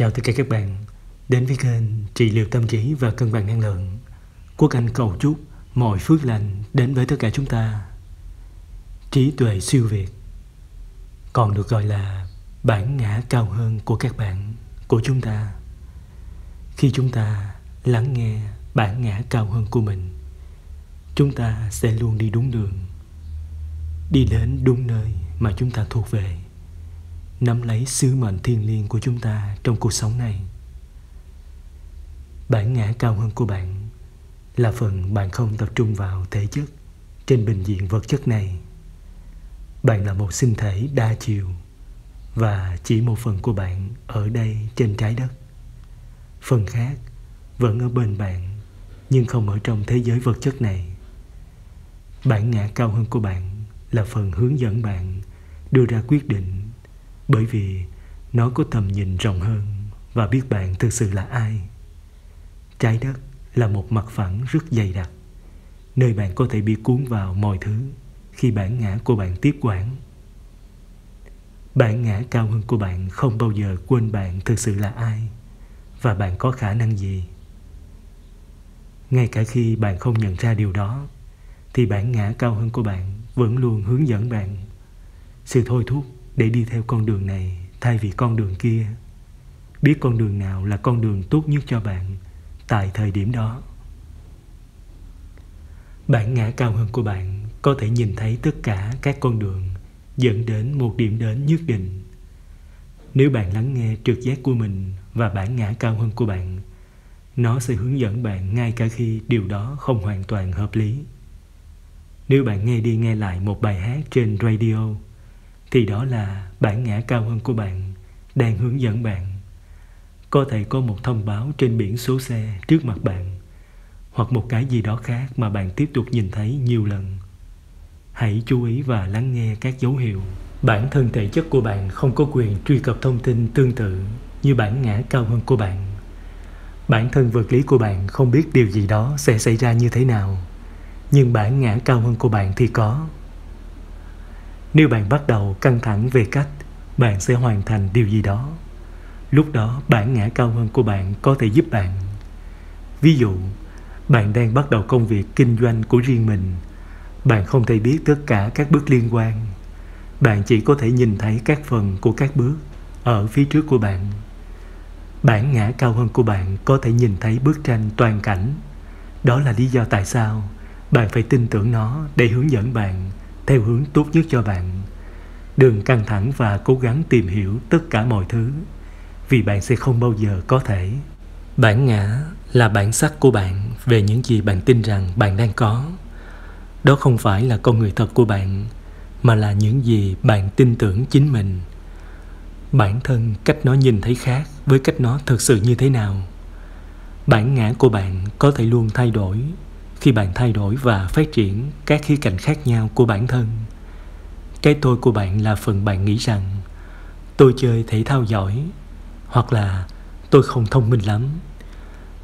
Chào tất cả các bạn Đến với kênh trị liệu tâm trí và cân bằng năng lượng. Quốc Anh cầu chúc mọi phước lành đến với tất cả chúng ta. Trí tuệ siêu việt Còn được gọi là bản ngã cao hơn của các bạn, của chúng ta. Khi chúng ta lắng nghe bản ngã cao hơn của mình Chúng ta sẽ luôn đi đúng đường Đi đến đúng nơi mà chúng ta thuộc về nắm lấy sứ mệnh thiêng liêng của chúng ta trong cuộc sống này. Bản ngã cao hơn của bạn là phần bạn không tập trung vào thể chất trên bình diện vật chất này. Bạn là một sinh thể đa chiều và chỉ một phần của bạn ở đây trên trái đất. Phần khác vẫn ở bên bạn nhưng không ở trong thế giới vật chất này. Bản ngã cao hơn của bạn là phần hướng dẫn bạn đưa ra quyết định bởi vì nó có tầm nhìn rộng hơn và biết bạn thực sự là ai. Trái đất là một mặt phẳng rất dày đặc, nơi bạn có thể bị cuốn vào mọi thứ khi bản ngã của bạn tiếp quản. Bản ngã cao hơn của bạn không bao giờ quên bạn thực sự là ai và bạn có khả năng gì. Ngay cả khi bạn không nhận ra điều đó, thì bản ngã cao hơn của bạn vẫn luôn hướng dẫn bạn. Sự thôi thúc để đi theo con đường này, thay vì con đường kia. Biết con đường nào là con đường tốt nhất cho bạn tại thời điểm đó. Bản ngã cao hơn của bạn có thể nhìn thấy tất cả các con đường dẫn đến một điểm đến nhất định. Nếu bạn lắng nghe trực giác của mình và bản ngã cao hơn của bạn, nó sẽ hướng dẫn bạn ngay cả khi điều đó không hoàn toàn hợp lý. Nếu bạn nghe đi nghe lại một bài hát trên radio thì đó là bản ngã cao hơn của bạn đang hướng dẫn bạn. Có thể có một thông báo trên biển số xe trước mặt bạn, hoặc một cái gì đó khác mà bạn tiếp tục nhìn thấy nhiều lần. Hãy chú ý và lắng nghe các dấu hiệu. Bản thân thể chất của bạn không có quyền truy cập thông tin tương tự như bản ngã cao hơn của bạn. Bản thân vật lý của bạn không biết điều gì đó sẽ xảy ra như thế nào, nhưng bản ngã cao hơn của bạn thì có nếu bạn bắt đầu căng thẳng về cách, bạn sẽ hoàn thành điều gì đó. Lúc đó, bản ngã cao hơn của bạn có thể giúp bạn. Ví dụ, bạn đang bắt đầu công việc kinh doanh của riêng mình. Bạn không thể biết tất cả các bước liên quan. Bạn chỉ có thể nhìn thấy các phần của các bước ở phía trước của bạn. Bản ngã cao hơn của bạn có thể nhìn thấy bức tranh toàn cảnh. Đó là lý do tại sao bạn phải tin tưởng nó để hướng dẫn bạn theo hướng tốt nhất cho bạn. Đừng căng thẳng và cố gắng tìm hiểu tất cả mọi thứ, vì bạn sẽ không bao giờ có thể. Bản ngã là bản sắc của bạn về những gì bạn tin rằng bạn đang có. Đó không phải là con người thật của bạn, mà là những gì bạn tin tưởng chính mình. Bản thân cách nó nhìn thấy khác với cách nó thực sự như thế nào? Bản ngã của bạn có thể luôn thay đổi khi bạn thay đổi và phát triển các khía cạnh khác nhau của bản thân. Cái tôi của bạn là phần bạn nghĩ rằng, tôi chơi thể thao giỏi, hoặc là tôi không thông minh lắm.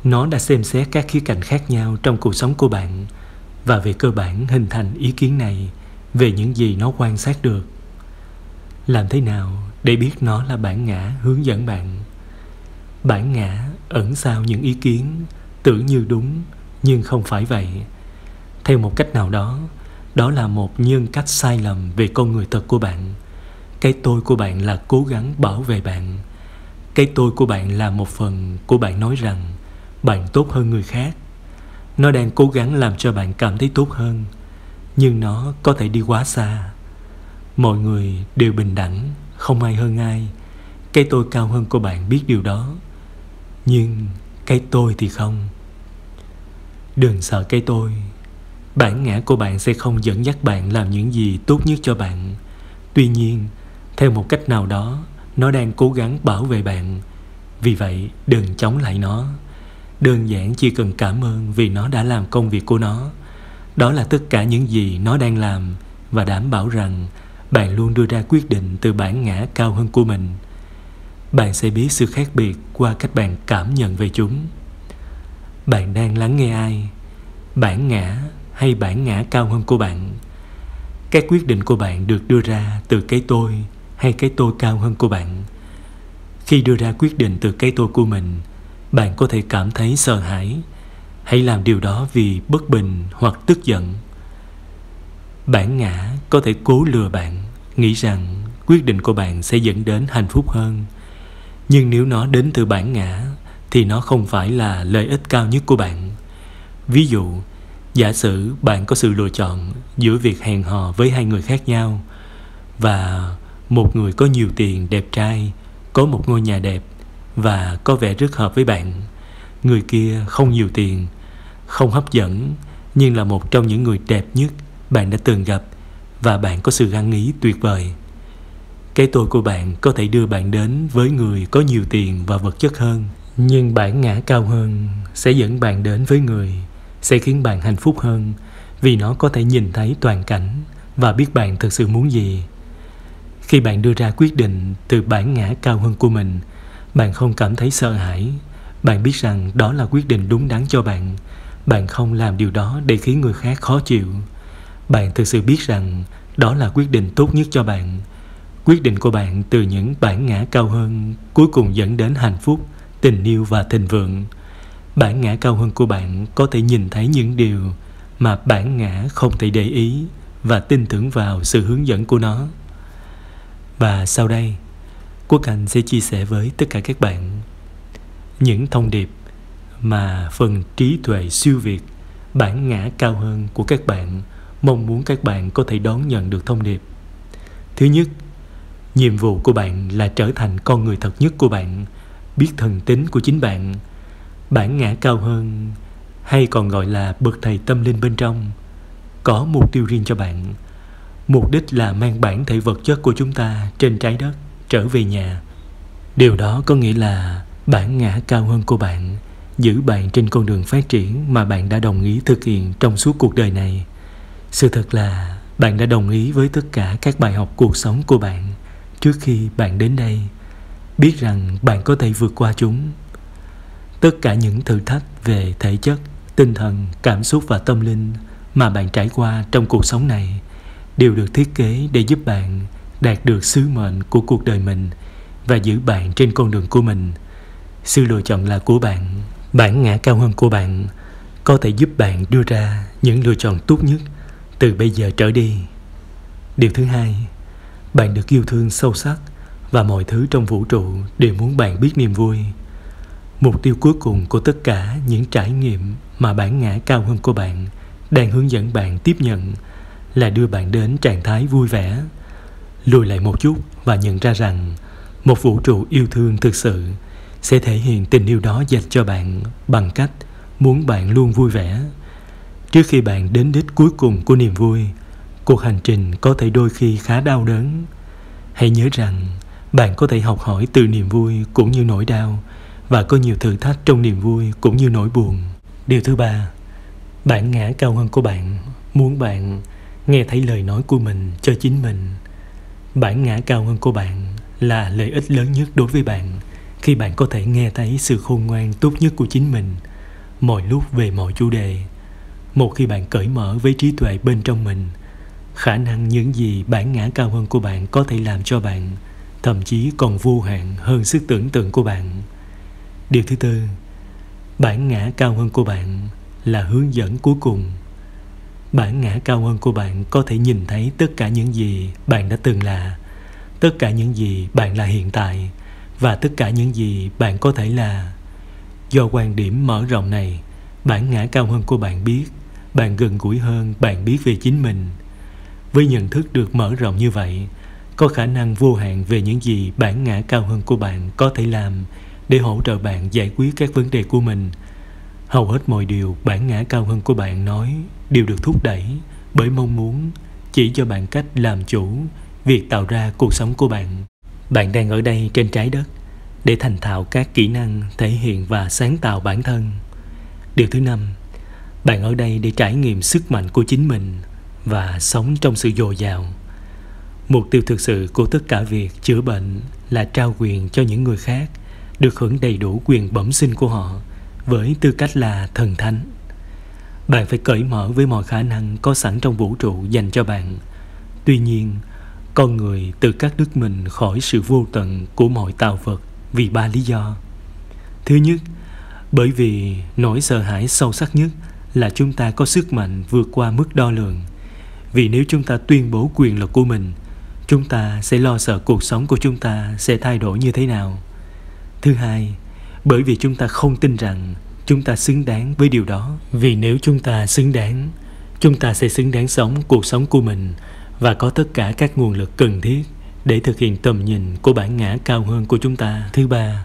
Nó đã xem xét các khía cạnh khác nhau trong cuộc sống của bạn và về cơ bản hình thành ý kiến này về những gì nó quan sát được. Làm thế nào để biết nó là bản ngã hướng dẫn bạn? Bản ngã ẩn sau những ý kiến tưởng như đúng nhưng không phải vậy. Theo một cách nào đó đó là một nhân cách sai lầm về con người thật của bạn. Cái tôi của bạn là cố gắng bảo vệ bạn. Cái tôi của bạn là một phần của bạn nói rằng bạn tốt hơn người khác. Nó đang cố gắng làm cho bạn cảm thấy tốt hơn, nhưng nó có thể đi quá xa. Mọi người đều bình đẳng, không ai hơn ai. Cái tôi cao hơn của bạn biết điều đó. Nhưng cái tôi thì không đừng sợ cái tôi. Bản ngã của bạn sẽ không dẫn dắt bạn làm những gì tốt nhất cho bạn. Tuy nhiên, theo một cách nào đó, nó đang cố gắng bảo vệ bạn. Vì vậy, đừng chống lại nó. Đơn giản chỉ cần cảm ơn vì nó đã làm công việc của nó. Đó là tất cả những gì nó đang làm và đảm bảo rằng bạn luôn đưa ra quyết định từ bản ngã cao hơn của mình. Bạn sẽ biết sự khác biệt qua cách bạn cảm nhận về chúng bạn đang lắng nghe ai? Bản ngã hay bản ngã cao hơn của bạn? Các quyết định của bạn được đưa ra từ cái tôi hay cái tôi cao hơn của bạn? Khi đưa ra quyết định từ cái tôi của mình, bạn có thể cảm thấy sợ hãi hãy làm điều đó vì bất bình hoặc tức giận. Bản ngã có thể cố lừa bạn, nghĩ rằng quyết định của bạn sẽ dẫn đến hạnh phúc hơn. Nhưng nếu nó đến từ bản ngã thì nó không phải là lợi ích cao nhất của bạn. Ví dụ, giả sử bạn có sự lựa chọn giữa việc hẹn hò với hai người khác nhau và một người có nhiều tiền đẹp trai, có một ngôi nhà đẹp và có vẻ rất hợp với bạn. Người kia không nhiều tiền, không hấp dẫn, nhưng là một trong những người đẹp nhất bạn đã từng gặp và bạn có sự gắn ý tuyệt vời. Cái tôi của bạn có thể đưa bạn đến với người có nhiều tiền và vật chất hơn nhưng bản ngã cao hơn sẽ dẫn bạn đến với người, sẽ khiến bạn hạnh phúc hơn, vì nó có thể nhìn thấy toàn cảnh và biết bạn thực sự muốn gì. Khi bạn đưa ra quyết định từ bản ngã cao hơn của mình, bạn không cảm thấy sợ hãi. Bạn biết rằng đó là quyết định đúng đắn cho bạn. Bạn không làm điều đó để khiến người khác khó chịu. Bạn thực sự biết rằng đó là quyết định tốt nhất cho bạn. Quyết định của bạn từ những bản ngã cao hơn cuối cùng dẫn đến hạnh phúc tình yêu và thịnh vượng. Bản ngã cao hơn của bạn có thể nhìn thấy những điều mà bản ngã không thể để ý và tin tưởng vào sự hướng dẫn của nó. Và sau đây, quốc anh sẽ chia sẻ với tất cả các bạn những thông điệp mà phần trí tuệ siêu việt, bản ngã cao hơn của các bạn mong muốn các bạn có thể đón nhận được thông điệp. Thứ nhất, nhiệm vụ của bạn là trở thành con người thật nhất của bạn biết thần tính của chính bạn. Bản ngã cao hơn, hay còn gọi là bậc thầy tâm linh bên trong, có mục tiêu riêng cho bạn. Mục đích là mang bản thể vật chất của chúng ta trên trái đất, trở về nhà. Điều đó có nghĩa là bản ngã cao hơn của bạn, giữ bạn trên con đường phát triển mà bạn đã đồng ý thực hiện trong suốt cuộc đời này. Sự thật là, bạn đã đồng ý với tất cả các bài học cuộc sống của bạn trước khi bạn đến đây biết rằng bạn có thể vượt qua chúng. Tất cả những thử thách về thể chất, tinh thần, cảm xúc và tâm linh mà bạn trải qua trong cuộc sống này đều được thiết kế để giúp bạn đạt được sứ mệnh của cuộc đời mình và giữ bạn trên con đường của mình. Sự lựa chọn là của bạn, bản ngã cao hơn của bạn, có thể giúp bạn đưa ra những lựa chọn tốt nhất từ bây giờ trở đi. Điều thứ hai, bạn được yêu thương sâu sắc và mọi thứ trong vũ trụ đều muốn bạn biết niềm vui. Mục tiêu cuối cùng của tất cả những trải nghiệm mà bản ngã cao hơn của bạn đang hướng dẫn bạn tiếp nhận là đưa bạn đến trạng thái vui vẻ. Lùi lại một chút và nhận ra rằng một vũ trụ yêu thương thực sự sẽ thể hiện tình yêu đó dành cho bạn bằng cách muốn bạn luôn vui vẻ. Trước khi bạn đến đích cuối cùng của niềm vui, cuộc hành trình có thể đôi khi khá đau đớn. Hãy nhớ rằng bạn có thể học hỏi từ niềm vui cũng như nỗi đau, và có nhiều thử thách trong niềm vui cũng như nỗi buồn. Điều thứ ba, bản ngã cao hơn của bạn. Muốn bạn nghe thấy lời nói của mình cho chính mình. Bản ngã cao hơn của bạn là lợi ích lớn nhất đối với bạn. Khi bạn có thể nghe thấy sự khôn ngoan tốt nhất của chính mình, mọi lúc về mọi chủ đề. Một khi bạn cởi mở với trí tuệ bên trong mình, khả năng những gì bản ngã cao hơn của bạn có thể làm cho bạn thậm chí còn vô hạn hơn sức tưởng tượng của bạn. Điều thứ tư, bản ngã cao hơn của bạn là hướng dẫn cuối cùng. Bản ngã cao hơn của bạn có thể nhìn thấy tất cả những gì bạn đã từng là, tất cả những gì bạn là hiện tại, và tất cả những gì bạn có thể là. Do quan điểm mở rộng này, bản ngã cao hơn của bạn biết, bạn gần gũi hơn bạn biết về chính mình. Với nhận thức được mở rộng như vậy có khả năng vô hạn về những gì bản ngã cao hơn của bạn có thể làm để hỗ trợ bạn giải quyết các vấn đề của mình. Hầu hết mọi điều bản ngã cao hơn của bạn nói đều được thúc đẩy bởi mong muốn chỉ cho bạn cách làm chủ việc tạo ra cuộc sống của bạn. Bạn đang ở đây trên trái đất để thành thạo các kỹ năng thể hiện và sáng tạo bản thân. Điều thứ năm, bạn ở đây để trải nghiệm sức mạnh của chính mình và sống trong sự dồi dào mục tiêu thực sự của tất cả việc chữa bệnh là trao quyền cho những người khác được hưởng đầy đủ quyền bẩm sinh của họ với tư cách là thần thánh bạn phải cởi mở với mọi khả năng có sẵn trong vũ trụ dành cho bạn tuy nhiên con người tự cắt đứt mình khỏi sự vô tận của mọi tạo vật vì ba lý do. Thứ nhất, bởi vì nỗi sợ hãi sâu sắc nhất là chúng ta có sức mạnh vượt qua mức đo lường. Vì nếu chúng ta tuyên bố quyền lực của mình, chúng ta sẽ lo sợ cuộc sống của chúng ta sẽ thay đổi như thế nào. Thứ hai, bởi vì chúng ta không tin rằng chúng ta xứng đáng với điều đó. Vì nếu chúng ta xứng đáng, chúng ta sẽ xứng đáng sống cuộc sống của mình và có tất cả các nguồn lực cần thiết để thực hiện tầm nhìn của bản ngã cao hơn của chúng ta. Thứ ba,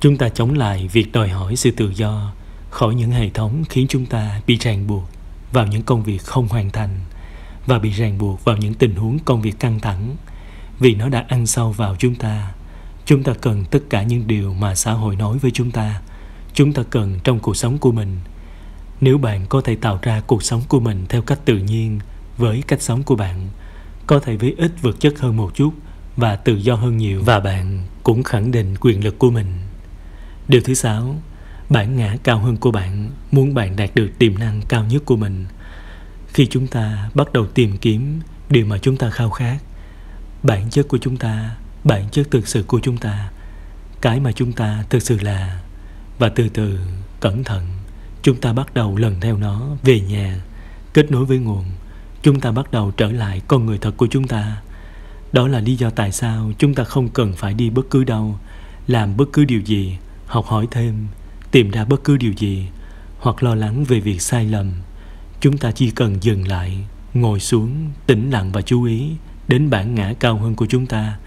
chúng ta chống lại việc đòi hỏi sự tự do khỏi những hệ thống khiến chúng ta bị ràng buộc vào những công việc không hoàn thành và bị ràng buộc vào những tình huống công việc căng thẳng vì nó đã ăn sâu vào chúng ta. Chúng ta cần tất cả những điều mà xã hội nói với chúng ta. Chúng ta cần trong cuộc sống của mình. Nếu bạn có thể tạo ra cuộc sống của mình theo cách tự nhiên với cách sống của bạn, có thể với ít vật chất hơn một chút và tự do hơn nhiều và bạn cũng khẳng định quyền lực của mình. Điều thứ sáu, bản ngã cao hơn của bạn muốn bạn đạt được tiềm năng cao nhất của mình. Khi chúng ta bắt đầu tìm kiếm điều mà chúng ta khao khát, bản chất của chúng ta, bản chất thực sự của chúng ta, cái mà chúng ta thực sự là và từ từ, cẩn thận, chúng ta bắt đầu lần theo nó về nhà, kết nối với nguồn. Chúng ta bắt đầu trở lại con người thật của chúng ta đó là lý do tại sao chúng ta không cần phải đi bất cứ đâu, làm bất cứ điều gì, học hỏi thêm, tìm ra bất cứ điều gì hoặc lo lắng về việc sai lầm. Chúng ta chỉ cần dừng lại, ngồi xuống, tĩnh lặng và chú ý đến bản ngã cao hơn của chúng ta.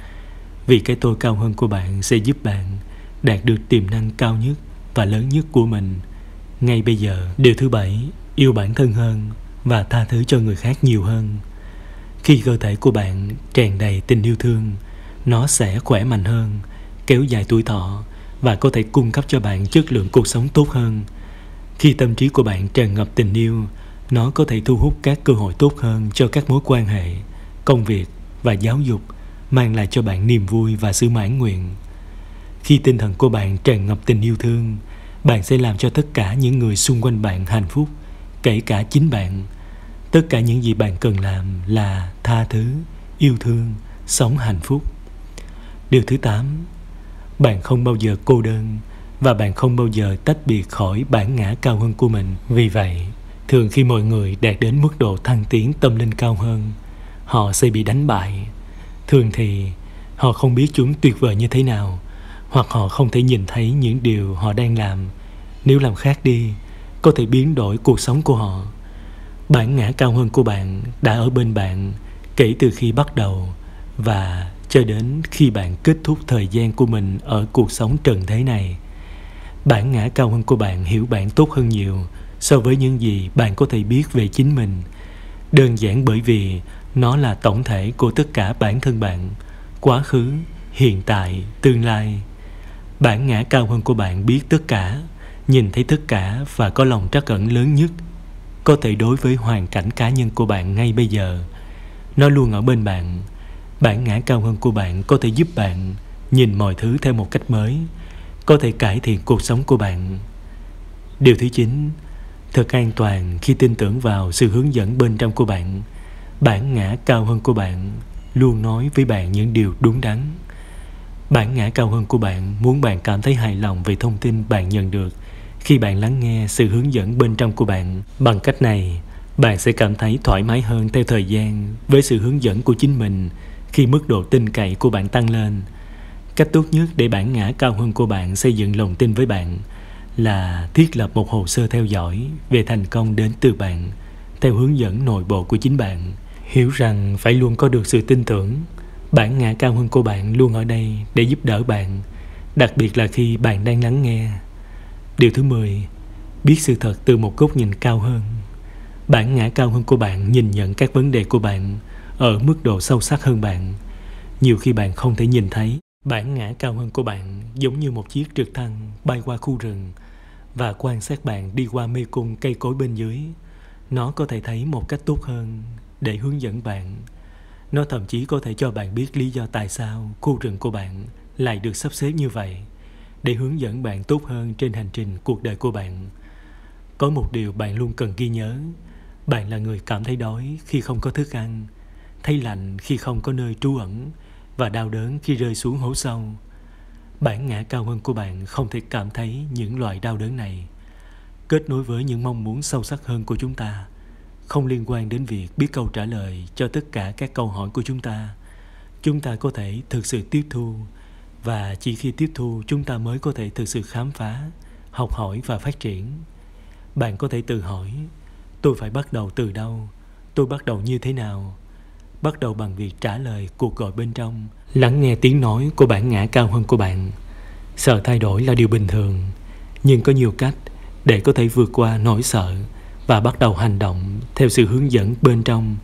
Vì cái tôi cao hơn của bạn sẽ giúp bạn đạt được tiềm năng cao nhất và lớn nhất của mình ngay bây giờ. Điều thứ bảy, yêu bản thân hơn và tha thứ cho người khác nhiều hơn. Khi cơ thể của bạn tràn đầy tình yêu thương, nó sẽ khỏe mạnh hơn, kéo dài tuổi thọ và có thể cung cấp cho bạn chất lượng cuộc sống tốt hơn. Khi tâm trí của bạn tràn ngập tình yêu, nó có thể thu hút các cơ hội tốt hơn cho các mối quan hệ, công việc và giáo dục, mang lại cho bạn niềm vui và sự mãn nguyện. Khi tinh thần của bạn tràn ngập tình yêu thương, bạn sẽ làm cho tất cả những người xung quanh bạn hạnh phúc, kể cả chính bạn. Tất cả những gì bạn cần làm là tha thứ yêu thương sống hạnh phúc. Điều thứ tám bạn không bao giờ cô đơn và bạn không bao giờ tách biệt khỏi bản ngã cao hơn của mình. Vì vậy thường khi mọi người đạt đến mức độ thăng tiến tâm linh cao hơn, họ sẽ bị đánh bại. Thường thì, họ không biết chúng tuyệt vời như thế nào, hoặc họ không thể nhìn thấy những điều họ đang làm. Nếu làm khác đi, có thể biến đổi cuộc sống của họ. Bản ngã cao hơn của bạn đã ở bên bạn kể từ khi bắt đầu và cho đến khi bạn kết thúc thời gian của mình ở cuộc sống trần thế này. Bản ngã cao hơn của bạn hiểu bạn tốt hơn nhiều so với những gì bạn có thể biết về chính mình. Đơn giản bởi vì nó là tổng thể của tất cả bản thân bạn, quá khứ, hiện tại, tương lai. Bản ngã cao hơn của bạn biết tất cả, nhìn thấy tất cả và có lòng trắc ẩn lớn nhất, có thể đối với hoàn cảnh cá nhân của bạn ngay bây giờ. Nó luôn ở bên bạn. Bản ngã cao hơn của bạn có thể giúp bạn nhìn mọi thứ theo một cách mới, có thể cải thiện cuộc sống của bạn. Điều thứ chín thật an toàn khi tin tưởng vào sự hướng dẫn bên trong của bạn. Bản ngã cao hơn của bạn luôn nói với bạn những điều đúng đắn. Bản ngã cao hơn của bạn muốn bạn cảm thấy hài lòng về thông tin bạn nhận được khi bạn lắng nghe sự hướng dẫn bên trong của bạn. Bằng cách này, bạn sẽ cảm thấy thoải mái hơn theo thời gian với sự hướng dẫn của chính mình khi mức độ tin cậy của bạn tăng lên. Cách tốt nhất để bản ngã cao hơn của bạn xây dựng lòng tin với bạn là thiết lập một hồ sơ theo dõi về thành công đến từ bạn, theo hướng dẫn nội bộ của chính bạn. Hiểu rằng phải luôn có được sự tin tưởng, bản ngã cao hơn của bạn luôn ở đây để giúp đỡ bạn, đặc biệt là khi bạn đang lắng nghe. Điều thứ 10 Biết sự thật từ một góc nhìn cao hơn. Bản ngã cao hơn của bạn nhìn nhận các vấn đề của bạn ở mức độ sâu sắc hơn bạn. Nhiều khi bạn không thể nhìn thấy bản ngã cao hơn của bạn giống như một chiếc trực thăng bay qua khu rừng và quan sát bạn đi qua mê cung cây cối bên dưới. Nó có thể thấy một cách tốt hơn để hướng dẫn bạn. Nó thậm chí có thể cho bạn biết lý do tại sao khu rừng của bạn lại được sắp xếp như vậy để hướng dẫn bạn tốt hơn trên hành trình cuộc đời của bạn. Có một điều bạn luôn cần ghi nhớ, bạn là người cảm thấy đói khi không có thức ăn, thấy lạnh khi không có nơi trú ẩn và đau đớn khi rơi xuống hố sâu bản ngã cao hơn của bạn không thể cảm thấy những loại đau đớn này. Kết nối với những mong muốn sâu sắc hơn của chúng ta, không liên quan đến việc biết câu trả lời cho tất cả các câu hỏi của chúng ta. Chúng ta có thể thực sự tiếp thu, và chỉ khi tiếp thu, chúng ta mới có thể thực sự khám phá, học hỏi và phát triển. Bạn có thể tự hỏi, tôi phải bắt đầu từ đâu? Tôi bắt đầu như thế nào? Bắt đầu bằng việc trả lời cuộc gọi bên trong, lắng nghe tiếng nói của bản ngã cao hơn của bạn. Sợ thay đổi là điều bình thường, nhưng có nhiều cách để có thể vượt qua nỗi sợ và bắt đầu hành động theo sự hướng dẫn bên trong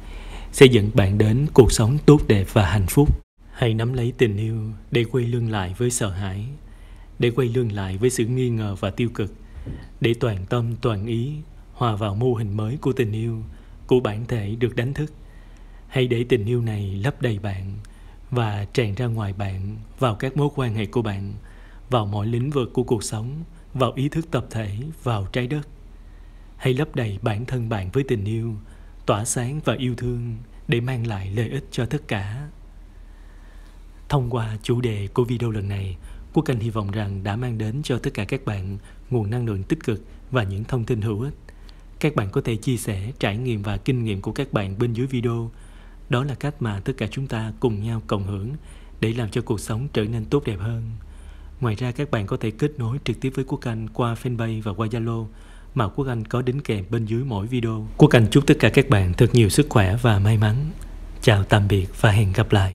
sẽ dẫn bạn đến cuộc sống tốt đẹp và hạnh phúc. Hãy nắm lấy tình yêu để quay lưng lại với sợ hãi, để quay lưng lại với sự nghi ngờ và tiêu cực, để toàn tâm toàn ý hòa vào mô hình mới của tình yêu của bản thể được đánh thức hãy để tình yêu này lấp đầy bạn và tràn ra ngoài bạn, vào các mối quan hệ của bạn, vào mọi lĩnh vực của cuộc sống, vào ý thức tập thể, vào trái đất. Hãy lấp đầy bản thân bạn với tình yêu, tỏa sáng và yêu thương để mang lại lợi ích cho tất cả. Thông qua chủ đề của video lần này, quốc anh hy vọng rằng đã mang đến cho tất cả các bạn nguồn năng lượng tích cực và những thông tin hữu ích. Các bạn có thể chia sẻ trải nghiệm và kinh nghiệm của các bạn bên dưới video đó là cách mà tất cả chúng ta cùng nhau cộng hưởng để làm cho cuộc sống trở nên tốt đẹp hơn ngoài ra, các bạn có thể kết nối trực tiếp với quốc anh qua fanpage và qua zalo mà Quốc Anh có đính kèm bên dưới mỗi video. Quốc Anh chúc tất cả các bạn thật nhiều sức khỏe và may mắn. Chào tạm biệt và hẹn gặp lại.